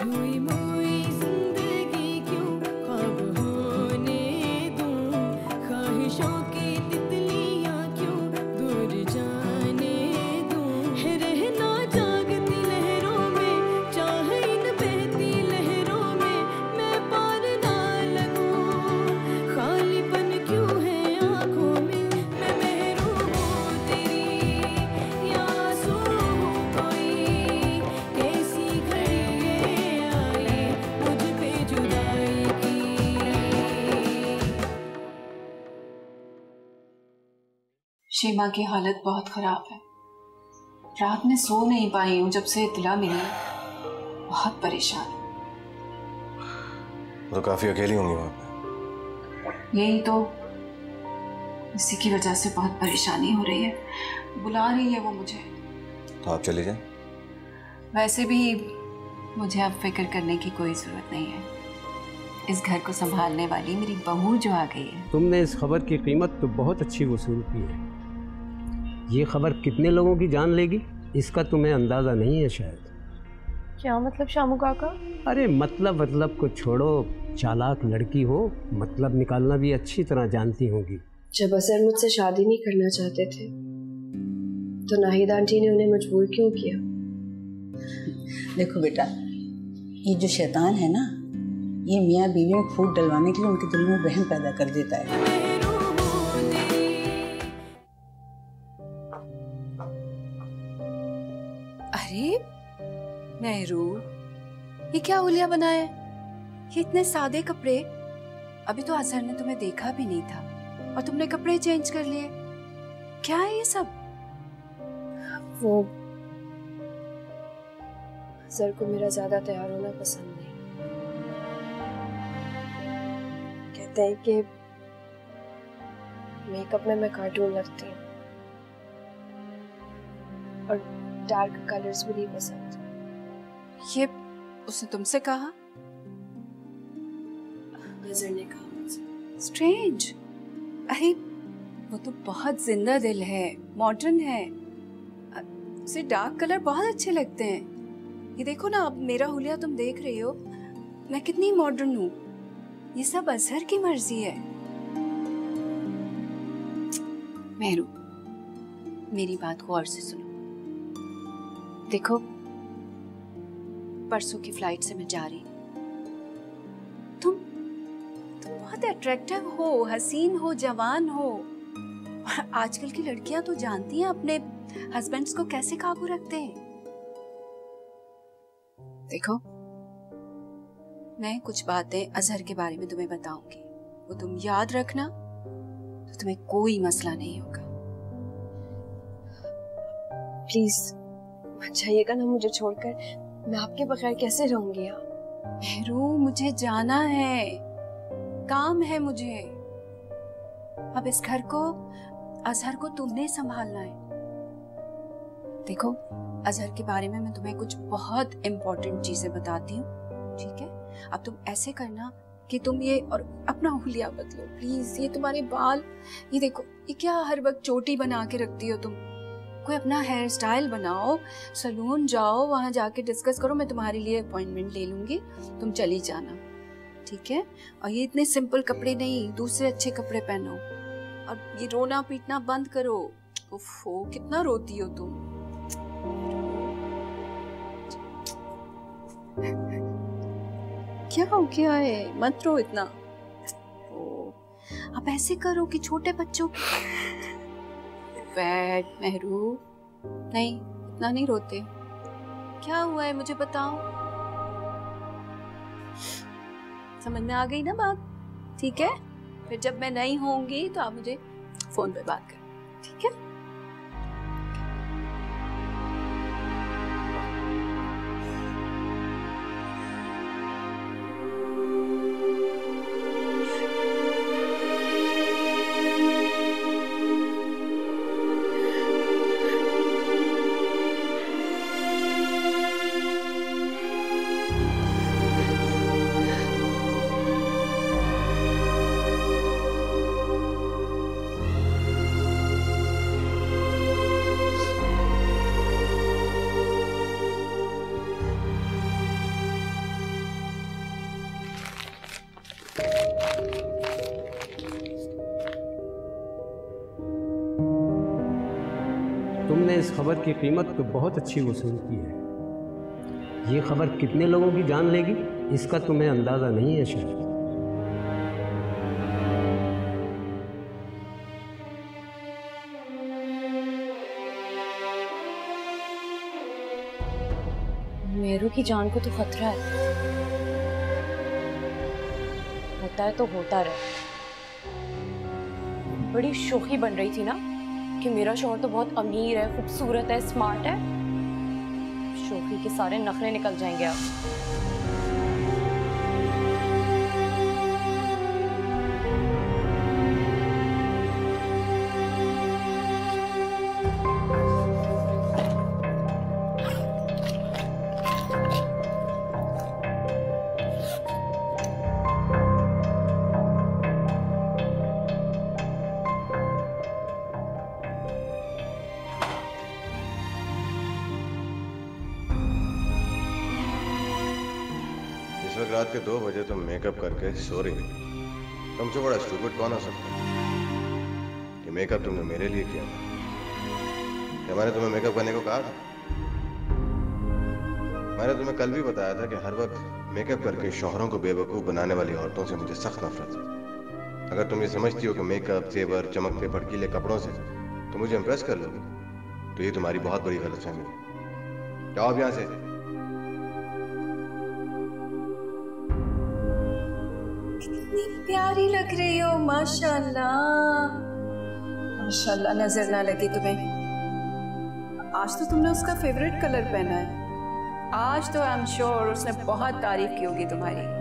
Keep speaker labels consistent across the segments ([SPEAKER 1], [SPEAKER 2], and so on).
[SPEAKER 1] We move.
[SPEAKER 2] Cheema کی حالت بہت خراب ہے۔ رات میں سو نہیں پائی ہوں جب سے اطلاع ملی۔ بہت پریشان ہوں۔
[SPEAKER 3] تو کافی اکیلی ہوں گی وہاں پہ۔
[SPEAKER 2] یہی تو اسی کی وجہ سے بہت پریشانی ہو رہی ہے۔ بلا رہی ہے وہ مجھے۔
[SPEAKER 3] تو آپ چلے جائیں۔
[SPEAKER 2] ویسے بھی مجھے اب فکر کرنے کی کوئی ضرورت نہیں ہے۔ اس گھر کو سنبھالنے والی میری بہو جو آ گئی ہے۔
[SPEAKER 4] تم نے اس خبر کی قیمت تو بہت اچھی وصول کی ہے۔ یہ خبر کتنے لوگوں کی جان لے گی؟ اس کا تمہیں اندازہ نہیں ہے شاید۔
[SPEAKER 5] کیا مطلب شامو کاکا؟
[SPEAKER 4] ارے مطلب مطلب کو چھوڑو چالاک لڑکی ہو مطلب نکالنا بھی اچھی طرح جانتی ہوں گی
[SPEAKER 6] جب اثر مجھ سے شادی نہیں کرنا چاہتے تھے تو ناہید آنٹی نے انہیں مجبور کیوں کیا؟
[SPEAKER 7] دیکھو بیٹا یہ جو شیطان ہے نا یہ میاں بیوی میں پھوٹ ڈلوانے کے لیے ان کے دل میں بہن پیدا کر دیتا ہے۔
[SPEAKER 2] نہرو یہ کیا اولیا بنا ہے؟ یہ اتنے سادے کپڑے؟ ابھی تو اظہر نے تمہیں دیکھا بھی نہیں تھا اور تم نے کپڑے چینج کر لیے۔ کیا ہے یہ سب؟
[SPEAKER 6] وہ اظہر کو میرا زیادہ تیار ہونا پسند نہیں۔ کہتے ہیں کہ میک اپ میں میں کارٹون لگتی ہوں اور ڈارک کلرز بھی نہیں پسند۔
[SPEAKER 2] یہ اس نے تم سے کہا؟
[SPEAKER 6] نظر نے کہا
[SPEAKER 2] سٹرینج ارے وہ تو بہت زندہ دل ہے ماڈرن ہے۔ اسے ڈارک کلر بہت اچھے لگتے ہیں۔ یہ دیکھو نا اب میرا ہولیا تم دیکھ رہی ہو۔ میں کتنی ماڈرن ہوں۔ یہ سب اظہر کی مرضی ہے۔ مہرو میری بات غور سے سنو۔ دیکھو پرسوں کی فلائٹ سے میں جا رہی تم تم بہت اٹریکٹو ہو، حسین ہو، جوان ہو۔ آج کل کی لڑکیاں تو جانتی ہیں اپنے ہسبینڈس کو کیسے قابو رکھتے ہیں۔ دیکھو، میں کچھ باتیں اظہر کے بارے میں تمہیں بتاؤں گی۔ وہ تم یاد رکھنا تو تمہیں کوئی مسئلہ نہیں ہوگا۔
[SPEAKER 6] پلیز جائیے گا نا مجھے چھوڑ کر میں آپ کے بغیر کیسے رہوں گی
[SPEAKER 2] بہرو مجھے جانا ہے۔ کام ہے مجھے۔ اب اس گھر کو، اظہر کو تم نے سنبھالنا ہے۔ دیکھو، اظہر کے بارے میں میں تمہیں کچھ بہت امپورٹنٹ چیزیں بتاتی ہوں، ٹھیک ہے؟ اب تم ایسے کرنا کہ تم یہ اور اپنا حلیہ بدلو۔ پلیز یہ تمہارے بال، یہ دیکھو، یہ کیا ہر وقت چوٹی بنا کے رکھتی ہو تم؟ کوئی اپنا ہیئر اسٹائل بناؤ سلون جاؤ، وہاں جا کے ڈسکس کرو، میں تمہارے لیے اپوائنٹمنٹ لے لوں گی، تم چلی جانا، ٹھیک ہے؟ اور یہ اتنے سمپل کپڑے نہیں، دوسرے اچھے کپڑے پہنو، اور یہ رونا پیٹنا بند کرو۔ اوفو کتنا روتی ہو تم۔ کیا ہو کیا ہے؟ مت رو اتنا۔ اب ایسے کرو کہ چھوٹے بچوں ویڈ محرو نہیں، اتنا نہیں روتے۔ کیا ہوا ہے؟ مجھے بتاؤ۔ سمجھ میں آ گئی نا بات؟ ٹھیک ہے؟ پھر جب میں نہیں ہوں گی تو آپ مجھے فون پہ بات کریں۔ ٹھیک ہے؟
[SPEAKER 4] خبر کی قیمت تو بہت اچھی وصول کی ہے۔ یہ خبر کتنے لوگوں کی جان لے گی؟ اس کا تمہیں اندازہ نہیں ہے شاید۔
[SPEAKER 8] میرو کی جان کو تو خطرہ ہے۔ ہوتا ہے تو ہوتا رہے۔ بڑی شوخی بن رہی تھی نا؟ کہ میرا شوہر تو بہت امیر ہے، خوبصورت ہے اسمارٹ ہے۔ شوخی کے سارے نخرے نکل جائیں گے آپ۔
[SPEAKER 9] وقت رات کے دو بجے تم میک اپ کر کے سو رہی ہو۔ تم سے بڑا سٹوپٹ کون ہو سکتا ہے یہ میک اپ تم نے میرے لیے کیا کہ میں نے تمہیں میک اپ کرنے کو کہا تھا؟ میں نے تمہیں کل بھی بتایا تھا کہ ہر وقت میک اپ کر کے شوہروں کو بے وقوف بنانے والی عورتوں سے مجھے سخت نفرت ہے۔ اگر تم یہ سمجھتی ہو کہ میک اپ زیور چمکتے پھڑکیلے کپڑوں سے تو مجھے امپریس کر لو تو یہ تمہاری بہت بڑی غلط فہمی ہے۔ جاؤ اب یہاں سے۔
[SPEAKER 2] کتنی پیاری لگ رہی ہو ماشاء اللہ ماشاء اللہ نظر نہ لگے تمہیں۔ آج تو تم نے اس کا فیوریٹ کلر پہنا ہے۔ آج تو آئی ایم شیور اس نے بہت تعریف کی ہوگی تمہاری۔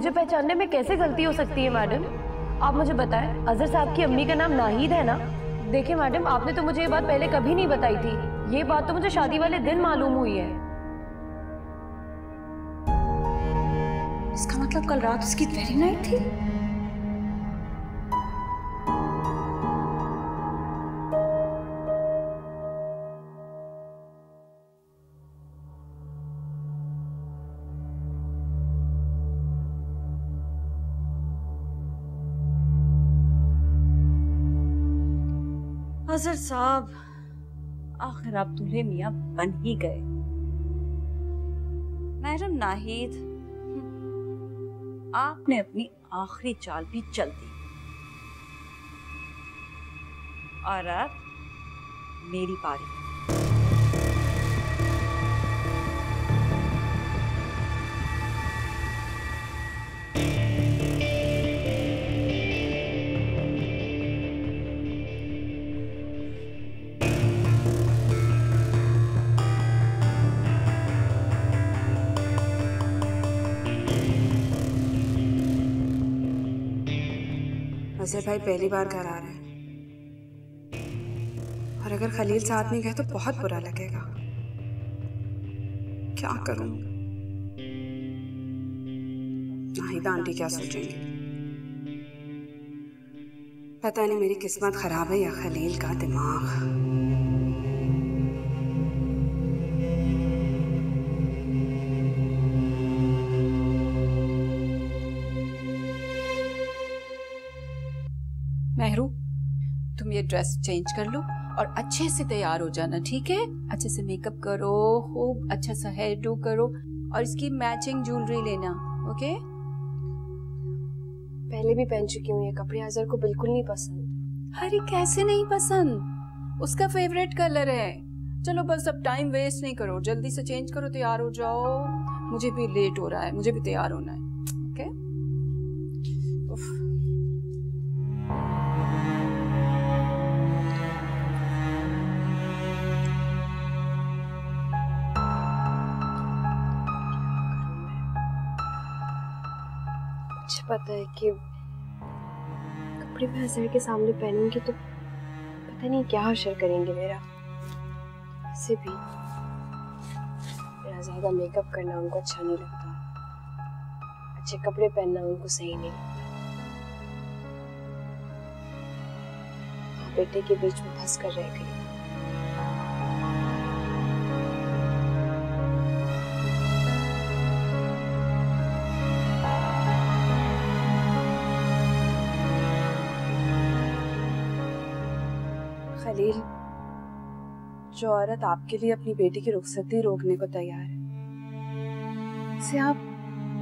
[SPEAKER 8] مجھے پہچاننے میں کیسے غلطی ہو سکتی ہے میڈم آپ مجھے بتائیں، اظہر صاحب کی امی کا نام ناہید ہے نا? دیکھیں میڈم آپ نے تو مجھے یہ بات پہلے کبھی نہیں بتائی تھی۔ یہ بات تو مجھے شادی والے دن معلوم ہوئی ہے۔
[SPEAKER 2] اس کا مطلب کل رات اس کی ویری نائٹ تھی؟
[SPEAKER 10] حضر صاحب، آخر آپ دلہے میاں بن ہی گئے۔ محرم ناہید، آپ نے اپنی آخری چال بھی چل دی۔ اور اب میری باری۔
[SPEAKER 2] نظر بھائی پہلی بار گھر آ رہے ہیں اور اگر خلیل ساتھ نہیں گئے تو بہت برا لگے گا۔ کیا کروں؟ ناہیدہ آنٹی کیا سوچیں گی۔ پتہ نہیں میری قسمت خراب ہے یا خلیل کا دماغ۔ تم یہ ڈریس چینج کر لو اور اچھے سے تیار ہو جانا ٹھیک ہے؟ اچھے سے میک اپ کرو خوب اچھا سا ہیئر ڈو کرو اور اس کی میچنگ جولری لینا اوکے
[SPEAKER 6] پہلے بھی پہن چکی ہوں یہ کپڑے آزر کو بالکل نہیں پسند۔
[SPEAKER 2] ارے کیسے نہیں پسند؟ اس کا فیوریٹ کلر ہے۔ چلو بس اب ٹائم ویسٹ نہیں کرو جلدی سے چینج کرو تیار ہو جاؤ۔ مجھے بھی لیٹ ہو رہا ہے مجھے بھی تیار ہونا ہے۔
[SPEAKER 6] پتہ ہے کہ کپڑے میں اظہر کے سامنے پہنوں گی تو پتہ نہیں کیا حشر کریں گے میرا۔ اسے بھی میرا زیادہ میک اپ کرنا ان کو اچھا نہیں لگتا۔ اچھے کپڑے پہننا ان کو صحیح نہیں لگتا۔ بیٹے کے بیچ میں پھنس کر رہ گئی
[SPEAKER 2] جو عورت آپ کے لیے اپنی بیٹی کی رخصتی روکنے کو تیار ہے۔ اسے آپ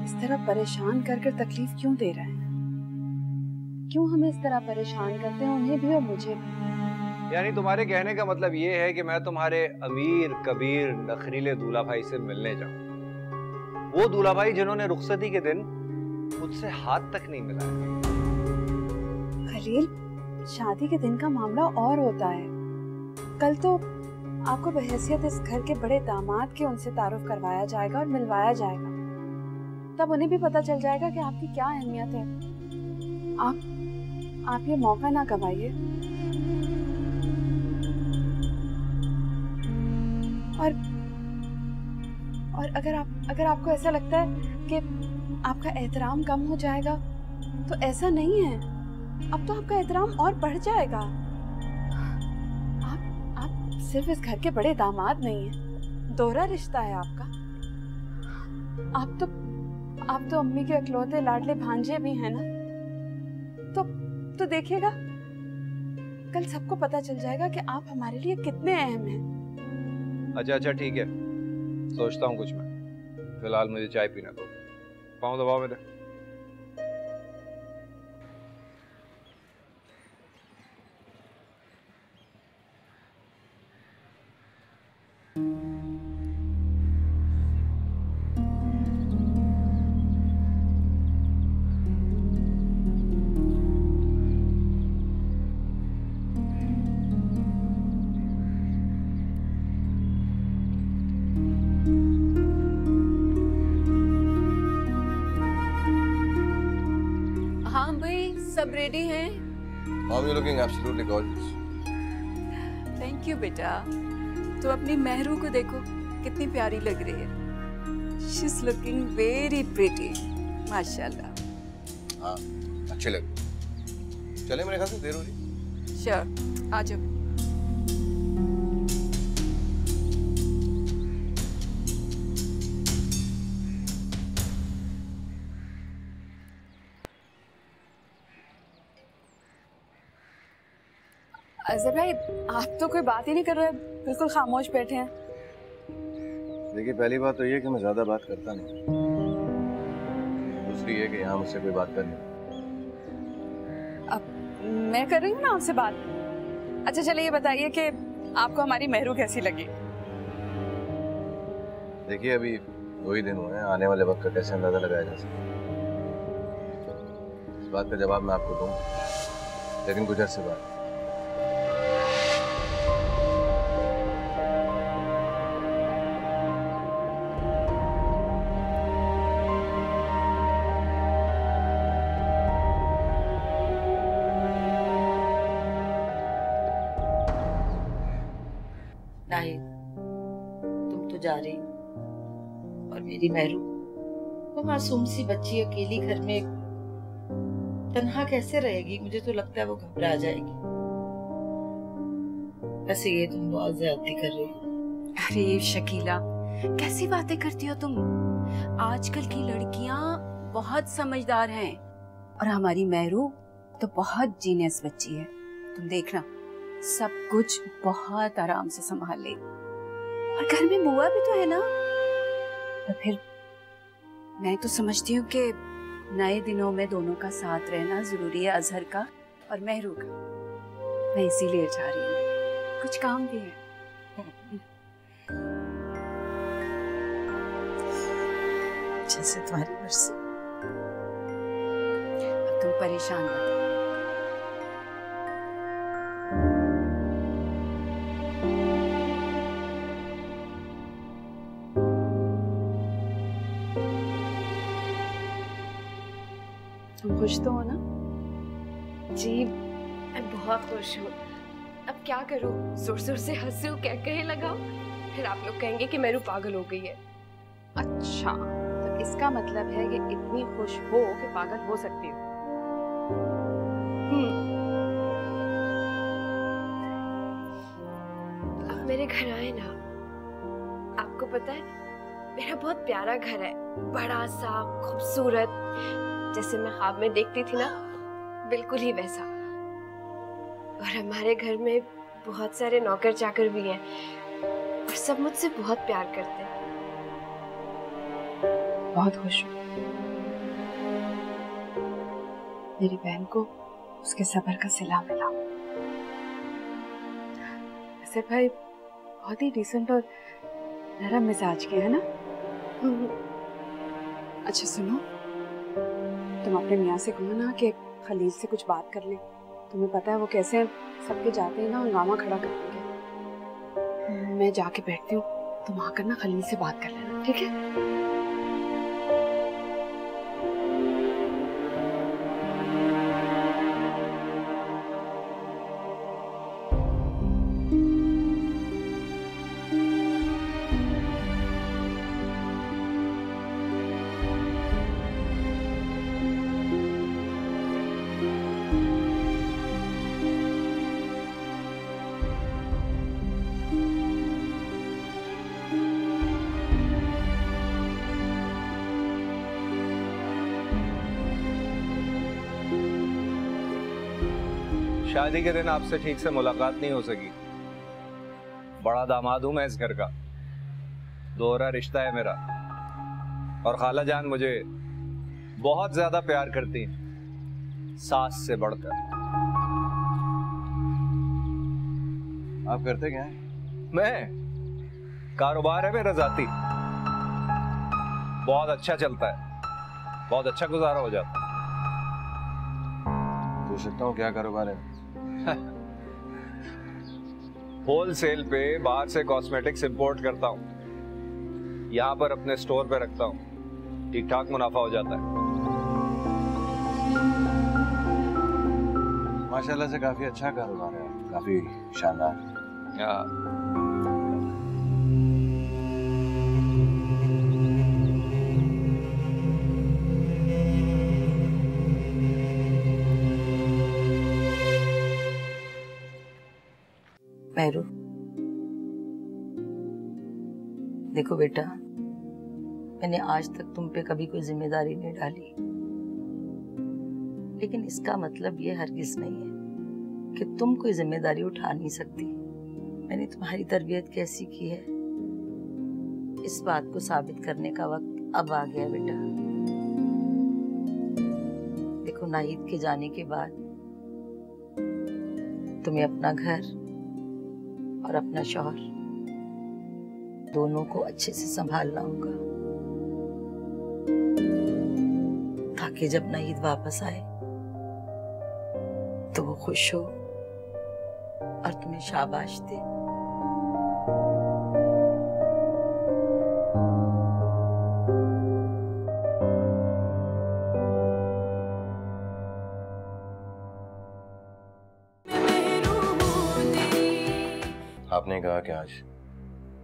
[SPEAKER 2] اس طرح پریشان کر کر تکلیف کیوں دے رہے ہیں؟ کیوں ہمیں اس طرح پریشان کرتے ہیں؟ انہیں بھی اور مجھے بھی۔
[SPEAKER 11] یعنی تمہارے کہنے کا مطلب یہ ہے کہ میں تمہارے امیر کبیر نخریلے دولہ بھائی سے ملنے جاؤں۔ وہ دولہ بھائی جنہوں نے رخصتی کے دن مجھ سے ہاتھ تک نہیں ملا
[SPEAKER 2] خلیل شادی کے دن کا معاملہ اور ہوتا ہے۔ کل تو آپ کو بحیثیت اس گھر کے بڑے داماد کے ان سے تعارف کروایا جائے گا اور ملوایا جائے گا۔ تب انہیں بھی پتہ چل جائے گا کہ آپ کی کیا اہمیت ہے۔ آپ آپ یہ موقع نہ گوائیے اور اور اگر آپ اگر آپ کو ایسا لگتا ہے کہ آپ کا احترام کم ہو جائے گا، تو ایسا نہیں ہے۔ اب تو آپ کا احترام اور بڑھ جائے گا۔ صرف اس گھر کے بڑے داماد نہیں ہیں۔ دورہ رشتہ ہے آپ کا۔ آپ تو آپ تو امی کے اکلوتے لاڈلے بھانجے بھی ہیں نا۔ تو تو دیکھیے گا۔ کل سب کو پتا چل جائے گا کہ آپ ہمارے لیے کتنے اہم ہیں۔
[SPEAKER 11] اچھا اچھا ٹھیک ہے۔ سوچتا ہوں کچھ میں۔ فی الحال مجھے چائے پینا دو پاؤں دباؤ میرے۔
[SPEAKER 2] ریڈی ہیں؟ Mom
[SPEAKER 3] you looking absolutely gorgeous
[SPEAKER 2] thank you بیٹا۔ تو اپنی مہرو کو دیکھو کتنی پیاری لگ رہی ہے۔ She is looking very pretty ماشاء
[SPEAKER 3] ہاں اچھی لگ چلے میرے خیال سے دیر ہو رہی۔
[SPEAKER 2] آ جاؤ۔ فیصل بھائی آپ تو کوئی بات ہی نہیں کر رہے بالکل خاموش بیٹھے ہیں۔
[SPEAKER 3] دیکھیے پہلی بات تو یہ کہ میں زیادہ بات کرتا نہیں دوسری یہ کہ یہاں مجھ سے کوئی بات کرنی
[SPEAKER 2] اب میں کر رہی ہوں نا آپ سے بات؟ اچھا چلے یہ بتائیے کہ آپ کو ہماری مہرو کیسی لگی؟
[SPEAKER 3] دیکھیے ابھی دو ہی دن ہوئے ہیں آنے والے وقت کا کیسے اندازہ لگایا جا سکتا اس بات کا جواب میں آپ کو دوں لیکن گزر سے بات
[SPEAKER 12] معصوم سی بچی اکیلی گھر میں تنہا کیسے رہے گی؟ مجھے تو لگتا ہے وہ گھبرا جائے گی۔ ویسے یہ تم بہت زیادتی کر رہے ہو۔
[SPEAKER 2] ارے شکیلہ کیسی باتیں کرتی ہو تم؟ آج کل کی لڑکیاں بہت سمجھدار ہیں۔ اور ہماری مہرو تو بہت جینیس بچی ہے۔ تم دیکھنا، سب کچھ بہت آرام سے سنبھال لے۔ اور گھر میں موا بھی تو ہے نا؟ تو پھر میں تو سمجھتی ہوں کہ نئے دنوں میں دونوں کا ساتھ رہنا ضروری ہے، اظہر کا اور مہرو کا۔ میں اسی لیے جا رہی ہوں۔ کچھ کام بھی ہے۔
[SPEAKER 12] جیسے تمہاری مرضی۔
[SPEAKER 2] اب تم پریشان مت تم خوش تو ہو نا؟
[SPEAKER 6] جی میں بہت خوش ہوں۔ اب کیا کروں؟ زور زور سے ہنسوں کیا کہے لگاؤ پھر آپ لوگ کہیں گے کہ میرو پاگل ہو گئی ہے۔
[SPEAKER 2] اچھا تو اس کا مطلب ہے کہ اتنی خوش ہو کہ پاگل ہو سکتی ہو۔
[SPEAKER 6] اب میرے گھر آئے نا۔ آپ کو پتا ہے میرا بہت پیارا گھر ہے۔ بڑا سا خوبصورت۔ جیسے میں خواب میں دیکھتی تھی نا بالکل ہی ویسا۔ اور ہمارے گھر میں بہت سارے نوکر چاکر بھی ہیں اور سب مجھ سے بہت پیار کرتے ہیں۔
[SPEAKER 2] بہت خوش ہوں۔ میری بہن کو اس کے صبر کا سلا ملا۔ ایسے بھائی بہت ہی ڈیسنٹ اور نرم مزاج کے ہے نا؟ اچھا سنو۔ تم اپنے میاں سے کہو نا کہ خلیج سے کچھ بات کر لیں تمہیں پتا ہے وہ کیسے سب کے جاتے ہیں نا ہنگامہ کھڑا کر دیں گے میں جا کے بیٹھتی ہوں، تم آ کر نا خلیج سے بات کر لینا، ٹھیک ہے؟
[SPEAKER 11] شادی کے دن آپ سے ٹھیک سے ملاقات نہیں ہو سکی۔ بڑا داماد ہوں میں اس گھر کا۔ دوہرا رشتہ ہے میرا۔ اور خالہ جان مجھے بہت زیادہ پیار کرتی ہیں۔ ساس سے بڑھ کر۔
[SPEAKER 3] آپ کرتے کیا ہیں؟
[SPEAKER 11] میں کاروبار ہے میرا ذاتی۔ بہت اچھا چلتا ہے۔ بہت اچھا گزارا ہو جاتا
[SPEAKER 3] پوچھ سکتا ہوں کیا کاروبار ہے؟
[SPEAKER 11] ہول سیل پہ باہر سے کاسمیٹکس امپورٹ کرتا ہوں۔ یہاں پر اپنے سٹور پہ رکھتا ہوں۔ ٹھیک ٹھاک منافع ہو جاتا ہے۔
[SPEAKER 3] ماشاءاللہ سے کافی اچھا کاروبار ہے۔ کافی شاندار۔
[SPEAKER 11] ہاں۔
[SPEAKER 12] میرو دیکھو بیٹا میں نے آج تک تم پہ کبھی کوئی ذمہ داری نہیں ڈالی لیکن اس کا مطلب یہ ہرگز نہیں ہے کہ تم کوئی ذمہ داری اٹھا نہیں سکتی میں نے تمہاری تربیت کیسی کی ہے اس بات کو ثابت کرنے کا وقت اب آ گیا بیٹا دیکھو ناہید کے جانے کے بعد تمہیں اپنا گھر اور اپنا شوہر۔ دونوں کو اچھے سے سنبھالنا ہوگا تاکہ جب نعید واپس آئے تو وہ خوش ہو اور تمہیں شاباش دے۔
[SPEAKER 3] نے کہا کہ آج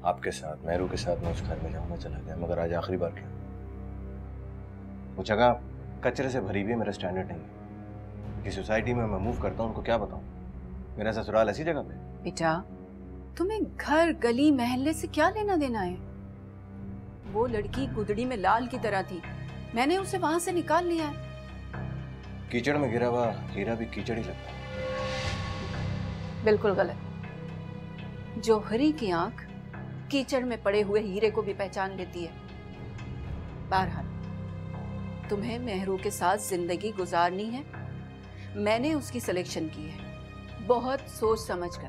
[SPEAKER 3] آپ کے ساتھ مہرو کے ساتھ میں اس گھر میں جاؤں میں چلا گیا مگر آج آخری بار کیا؟ وہ جگہ کچرے سے بھری ہوئی ہے میرا اسٹینڈرڈ نہیں ہے۔ کہ سوسائٹی میں میں موو کرتا ہوں ان کو کیا بتاؤں؟ میرا سسرال ایسی جگہ پہ
[SPEAKER 2] بیٹا تمہیں گھر گلی محلے سے کیا لینا دینا ہے؟ وہ لڑکی گدڑی میں لال کی طرح تھی۔ میں نے اسے وہاں سے نکال لیا ہے۔
[SPEAKER 3] کیچڑ میں گرا ہوا ہیرا بھی کیچڑ ہی لگتا
[SPEAKER 2] بالکل غلط۔ جوہری کی آنکھ کیچڑ میں پڑے ہوئے ہیرے کو بھی پہچان لیتی ہے۔ بہرحال، تمہیں مہرو کے ساتھ زندگی گزارنی ہے؟ میں نے اس کی سلیکشن کی ہے۔ بہت سوچ سمجھ کر۔